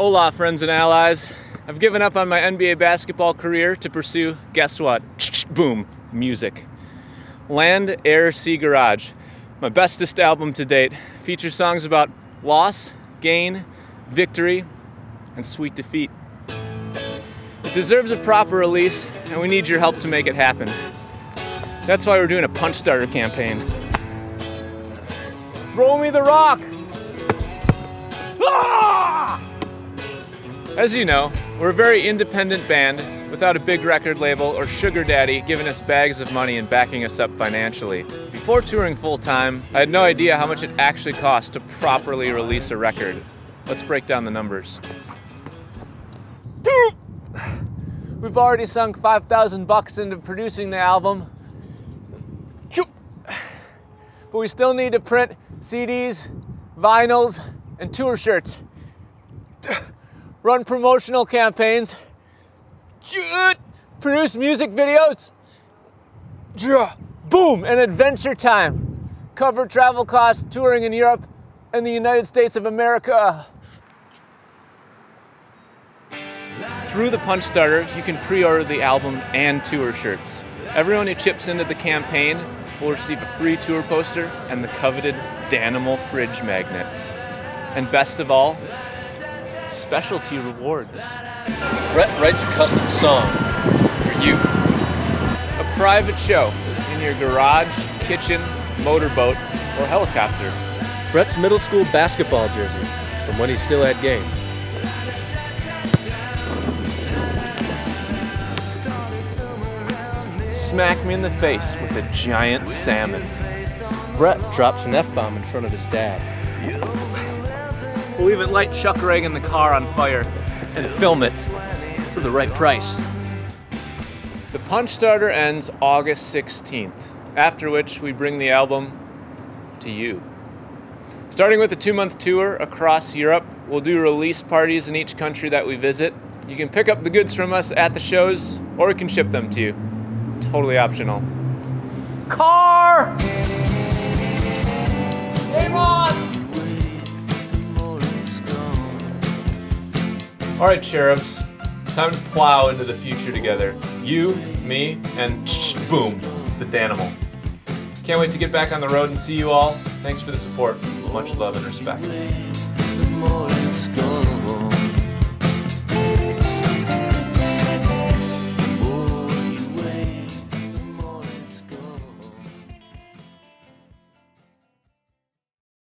Hola, friends and allies. I've given up on my NBA basketball career to pursue, guess what? Boom, music. Land, Air, Sea Garage, my bestest album to date, features songs about loss, gain, victory, and sweet defeat. It deserves a proper release, and we need your help to make it happen. That's why we're doing a punch starter campaign. Throw me the rock! As you know, we're a very independent band without a big record label or sugar daddy giving us bags of money and backing us up financially. Before touring full time, I had no idea how much it actually cost to properly release a record. Let's break down the numbers. We've already sunk 5,000 bucks into producing the album. But we still need to print CDs, vinyls, and tour shirts run promotional campaigns, produce music videos, boom, and adventure time. Cover travel costs touring in Europe and the United States of America. Through the Punch Starter, you can pre order the album and tour shirts. Everyone who chips into the campaign will receive a free tour poster and the coveted Danimal fridge magnet. And best of all, specialty rewards. Brett writes a custom song for you. A private show in your garage, kitchen, motorboat, or helicopter. Brett's middle school basketball jersey from when he still had game. Smack me in the face with a giant salmon. Brett drops an F-bomb in front of his dad. We'll even light Chuck Reagan the car on fire and film it for the right price. The Punch Starter ends August 16th, after which we bring the album to you. Starting with a two month tour across Europe, we'll do release parties in each country that we visit. You can pick up the goods from us at the shows, or we can ship them to you. Totally optional. Car! Game on! All right, cherubs, time to plow into the future together. You, me, and boom, the Danimal. Can't wait to get back on the road and see you all. Thanks for the support. Much love and respect.